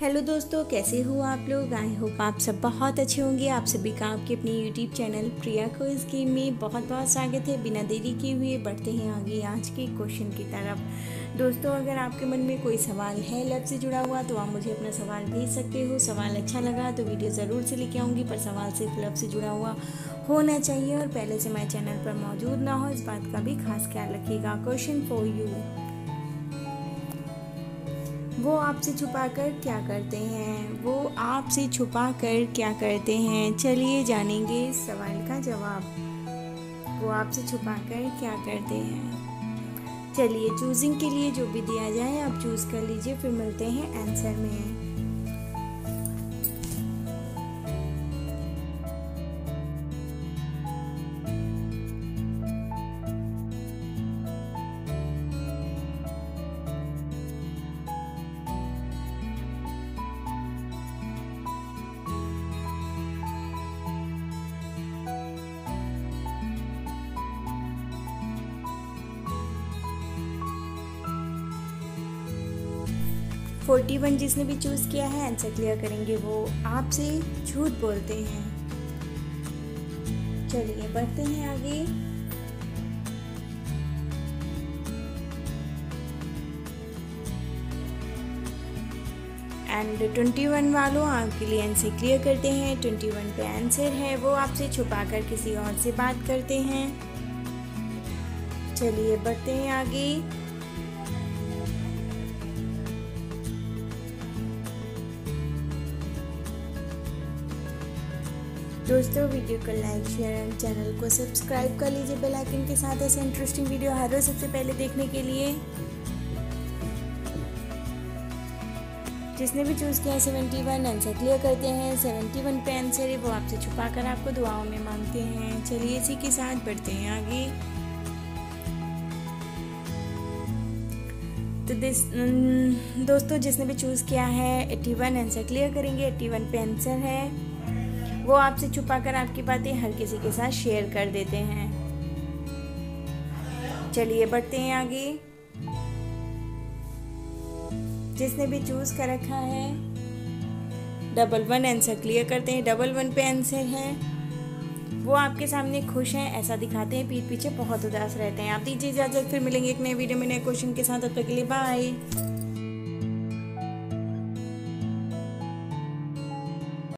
Hello दोस्तों, कैसे हो आप लोग? आई होप आप सब बहुत अच्छे होंगे। आप सभी का आपके अपने यूट्यूब चैनल प्रिया को इस गेम में बहुत बहुत स्वागत है। बिना देरी किए हुए बढ़ते हैं आगे आज के क्वेश्चन की तरफ़। दोस्तों, अगर आपके मन में कोई सवाल है लव से जुड़ा हुआ तो आप मुझे अपना सवाल भेज सकते हो। सवाल अच्छा लगा तो वीडियो ज़रूर से लेके आऊँगी, पर सवाल सिर्फ़ लव से जुड़ा हुआ होना चाहिए। और पहले से मैं चैनल पर मौजूद ना हो, इस बात का भी खास ख्याल रखिएगा। क्वेश्चन फॉर यू वो आपसे छुपा कर क्या करते हैं? वो आपसे छुपा कर क्या करते हैं? चलिए जानेंगे इस सवाल का जवाब। वो आपसे छुपा कर क्या करते हैं? चलिए चूजिंग के लिए जो भी दिया जाए, आप चूज़ कर लीजिए, फिर मिलते हैं आंसर में। फोर्टी वन जिसने भी चूज़ किया है आंसर क्लियर करेंगे वो आपसे झूठ बोलते हैं। चलिए, बढ़ते हैं आगे। एंड ट्वेंटी वन वालों आपके लिए आंसर क्लियर करते हैं। ट्वेंटी वन पे आंसर है, वो आपसे छुपा कर किसी और से बात करते हैं। चलिए, बढ़ते हैं आगे। दोस्तों, वीडियो को लाइक शेयर एंड चैनल को सब्सक्राइब कर लीजिए बेल आइकन के साथ। ऐसे इंटरेस्टिंग वीडियो हर रोज सबसे पहले देखने के लिए। जिसने भी चूज़ किया सेवेंटी वन आंसर क्लियर करते हैं। सेवेंटी वन पे आंसर है, वो आपसे छुपा कर आपको दुआओं में मांगते हैं। चलिए इसी के साथ बढ़ते हैं आगे। तो दिस दोस्तों, जिसने भी चूज़ किया है एट्टी वन आंसर क्लियर करेंगे। एट्टी वन पे आंसर है। वो आपसे छुपा कर आपकी बातें हर किसी के साथ शेयर कर देते हैं। चलिए बढ़ते हैं आगे। जिसने भी चूज़ कर रखा है डबल वन आंसर क्लियर करते हैं। डबल वन पे आंसर है। वो आपके सामने खुश हैं, ऐसा दिखाते हैं। पीठ पीछे बहुत उदास रहते हैं। आप दीजिए इजाज़त, फिर मिलेंगे एक नए वीडियो में, नए क्वेश्चन के साथ। अब तक के लिए बाय